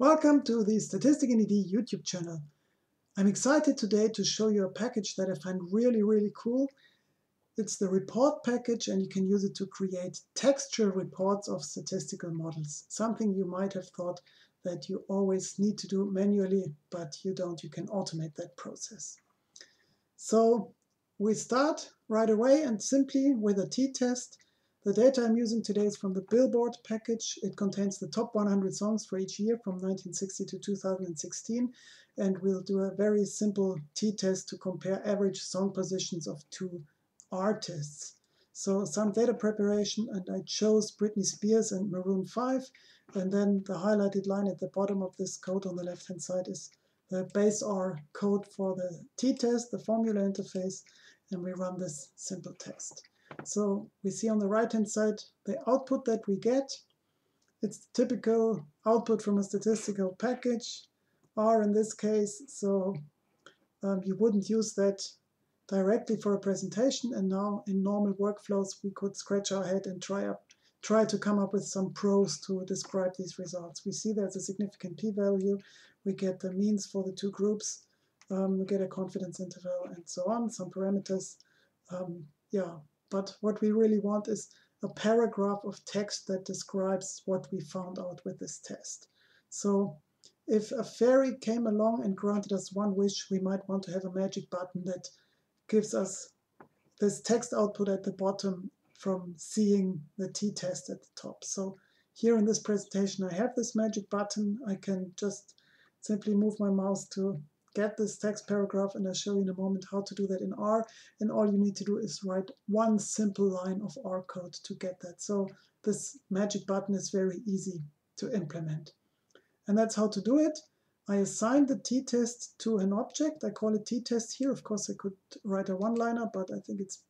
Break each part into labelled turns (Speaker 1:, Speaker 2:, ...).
Speaker 1: Welcome to the Statistik in DD YouTube channel. I'm excited today to show you a package that I find really, really cool. It's the report package and you can use it to create textual reports of statistical models. Something you might have thought that you always need to do manually, but you don't. You can automate that process. So we start right away and simply with a t-test the data I'm using today is from the Billboard package. It contains the top 100 songs for each year from 1960 to 2016. And we'll do a very simple t-test to compare average song positions of two artists. So some data preparation, and I chose Britney Spears and Maroon 5. And then the highlighted line at the bottom of this code on the left-hand side is the base R code for the t-test, the formula interface, and we run this simple test. So we see on the right hand side the output that we get. It's typical output from a statistical package, R in this case, so um, you wouldn't use that directly for a presentation and now in normal workflows we could scratch our head and try up try to come up with some prose to describe these results. We see there's a significant p-value, we get the means for the two groups, um, we get a confidence interval and so on, some parameters. Um, yeah, but what we really want is a paragraph of text that describes what we found out with this test. So if a fairy came along and granted us one wish, we might want to have a magic button that gives us this text output at the bottom from seeing the t-test at the top. So here in this presentation I have this magic button. I can just simply move my mouse to get this text paragraph and I'll show you in a moment how to do that in R and all you need to do is write one simple line of R code to get that. So this magic button is very easy to implement. And that's how to do it. I assign the t-test to an object. I call it t-test here. Of course I could write a one-liner but I think it's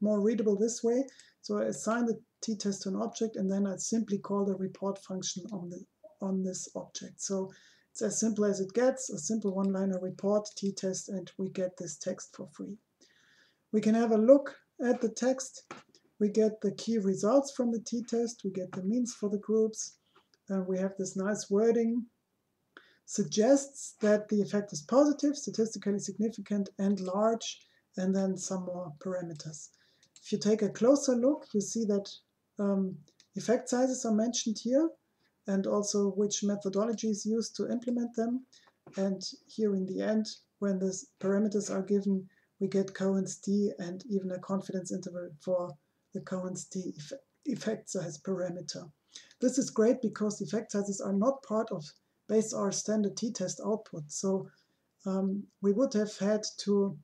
Speaker 1: more readable this way. So I assign the t-test to an object and then I simply call the report function on the on this object. So it's as simple as it gets, a simple one-liner report, t-test, and we get this text for free. We can have a look at the text. We get the key results from the t-test. We get the means for the groups. And we have this nice wording. Suggests that the effect is positive, statistically significant, and large, and then some more parameters. If you take a closer look, you see that um, effect sizes are mentioned here and also which methodology is used to implement them. And here in the end, when the parameters are given, we get Cohen's d and even a confidence interval for the Cohen's d effect size parameter. This is great because effect sizes are not part of base R standard t-test output. So um, we would have had to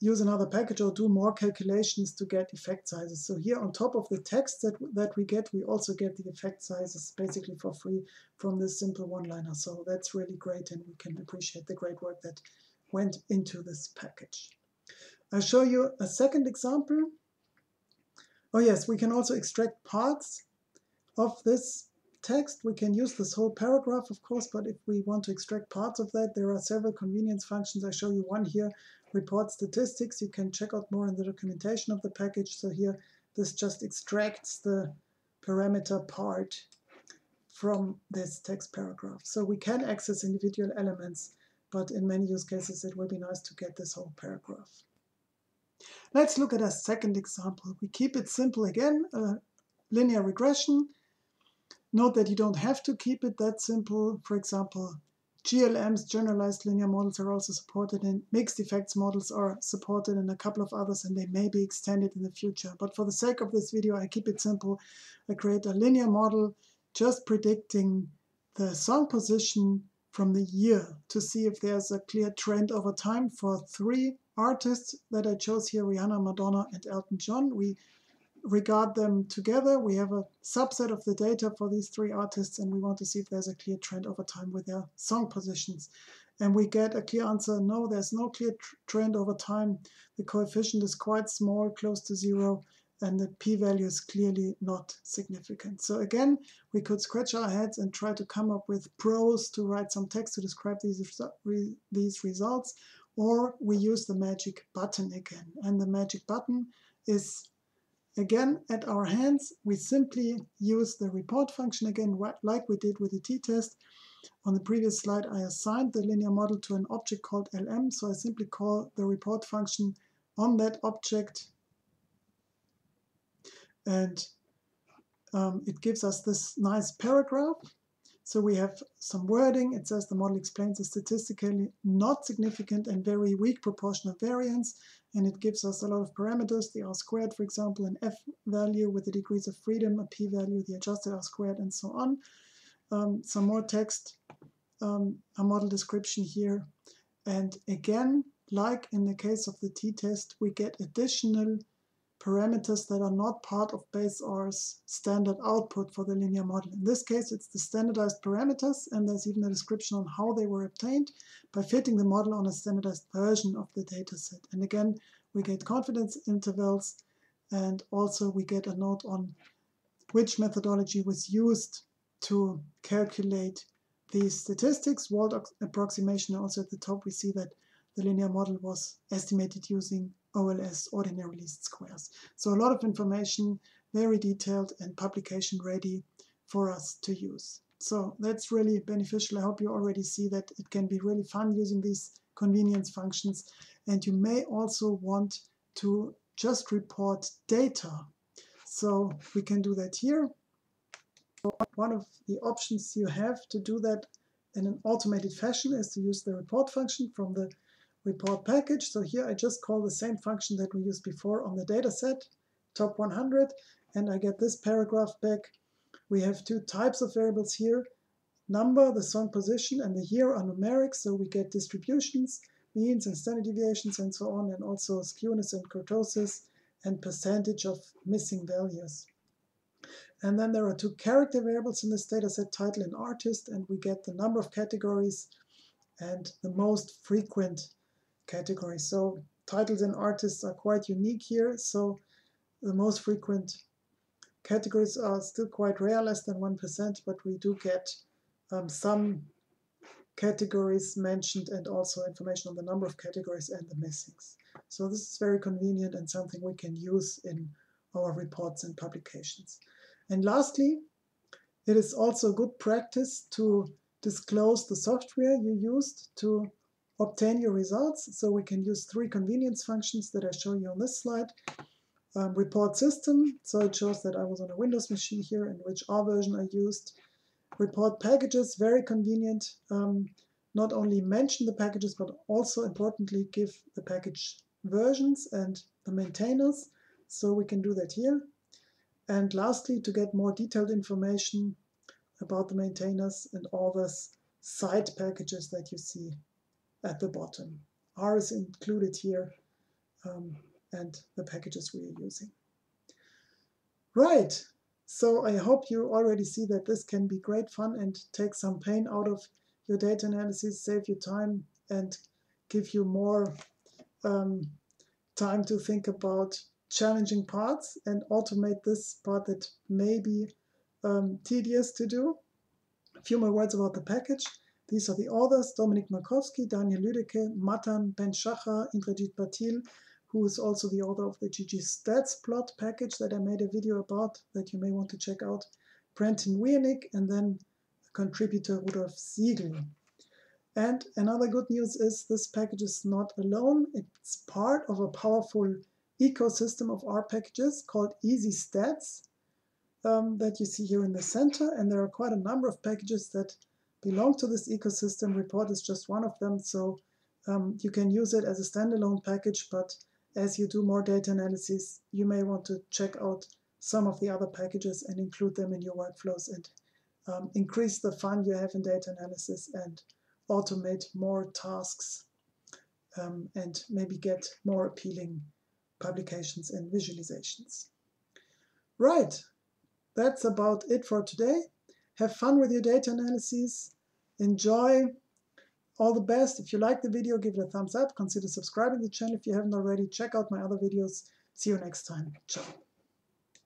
Speaker 1: use another package or do more calculations to get effect sizes. So here on top of the text that, that we get, we also get the effect sizes basically for free from this simple one-liner. So that's really great and we can appreciate the great work that went into this package. I'll show you a second example. Oh yes, we can also extract parts of this text. We can use this whole paragraph, of course, but if we want to extract parts of that, there are several convenience functions. I show you one here report statistics. You can check out more in the documentation of the package. So here, this just extracts the parameter part from this text paragraph. So we can access individual elements, but in many use cases it will be nice to get this whole paragraph. Let's look at a second example. We keep it simple again, a linear regression. Note that you don't have to keep it that simple. For example, GLM's generalized linear models are also supported and mixed effects models are supported and a couple of others and they may be extended in the future. But for the sake of this video, I keep it simple. I create a linear model just predicting the song position from the year to see if there's a clear trend over time for three artists that I chose here, Rihanna, Madonna, and Elton John. We regard them together. We have a subset of the data for these three artists and we want to see if there's a clear trend over time with their song positions. And we get a clear answer, no, there's no clear tr trend over time. The coefficient is quite small, close to zero, and the p-value is clearly not significant. So again, we could scratch our heads and try to come up with prose to write some text to describe these, re these results, or we use the magic button again. And the magic button is again, at our hands, we simply use the report function again, like we did with the t-test. On the previous slide, I assigned the linear model to an object called lm, so I simply call the report function on that object and um, it gives us this nice paragraph. So we have some wording. It says the model explains a statistically not significant and very weak proportion of variance. And it gives us a lot of parameters, the R squared, for example, an F value with the degrees of freedom, a P value, the adjusted R squared, and so on. Um, some more text, um, a model description here. And again, like in the case of the t-test, we get additional parameters that are not part of base R's standard output for the linear model. In this case, it's the standardized parameters, and there's even a description on how they were obtained by fitting the model on a standardized version of the dataset. And again, we get confidence intervals, and also we get a note on which methodology was used to calculate these statistics. Wald approximation, also at the top, we see that the linear model was estimated using OLS, ordinary least squares. So a lot of information, very detailed and publication ready for us to use. So that's really beneficial. I hope you already see that it can be really fun using these convenience functions. And you may also want to just report data. So we can do that here. One of the options you have to do that in an automated fashion is to use the report function from the report package. So here I just call the same function that we used before on the data set, top 100, and I get this paragraph back. We have two types of variables here. Number, the song position, and the year are numeric, so we get distributions, means and standard deviations and so on, and also skewness and kurtosis, and percentage of missing values. And then there are two character variables in this data set, title and artist, and we get the number of categories and the most frequent category. So titles and artists are quite unique here. So the most frequent categories are still quite rare, less than 1%, but we do get um, some categories mentioned and also information on the number of categories and the missings. So this is very convenient and something we can use in our reports and publications. And lastly, it is also good practice to disclose the software you used to obtain your results. So we can use three convenience functions that I show you on this slide. Um, report system, so it shows that I was on a Windows machine here and which R version I used. Report packages, very convenient. Um, not only mention the packages, but also importantly give the package versions and the maintainers. So we can do that here. And lastly, to get more detailed information about the maintainers and all the side packages that you see at the bottom. R is included here um, and the packages we are using. Right, so I hope you already see that this can be great fun and take some pain out of your data analysis, save you time and give you more um, time to think about challenging parts and automate this part that may be um, tedious to do. A few more words about the package. These are the authors, Dominique Makowski, Daniel Lüdecke, Mattan Ben-Shachar, Indrajeet Patil, who is also the author of the ggstatsplot package that I made a video about that you may want to check out, Brenton Wiernik, and then contributor Rudolf Siegel. And another good news is this package is not alone. It's part of a powerful ecosystem of R packages called easystats um, that you see here in the center. And there are quite a number of packages that belong to this ecosystem. Report is just one of them, so um, you can use it as a standalone package, but as you do more data analysis, you may want to check out some of the other packages and include them in your workflows and um, increase the fun you have in data analysis and automate more tasks um, and maybe get more appealing publications and visualizations. Right, that's about it for today. Have fun with your data analysis. Enjoy. All the best. If you like the video, give it a thumbs up. Consider subscribing to the channel if you haven't already. Check out my other videos. See you next time. Ciao.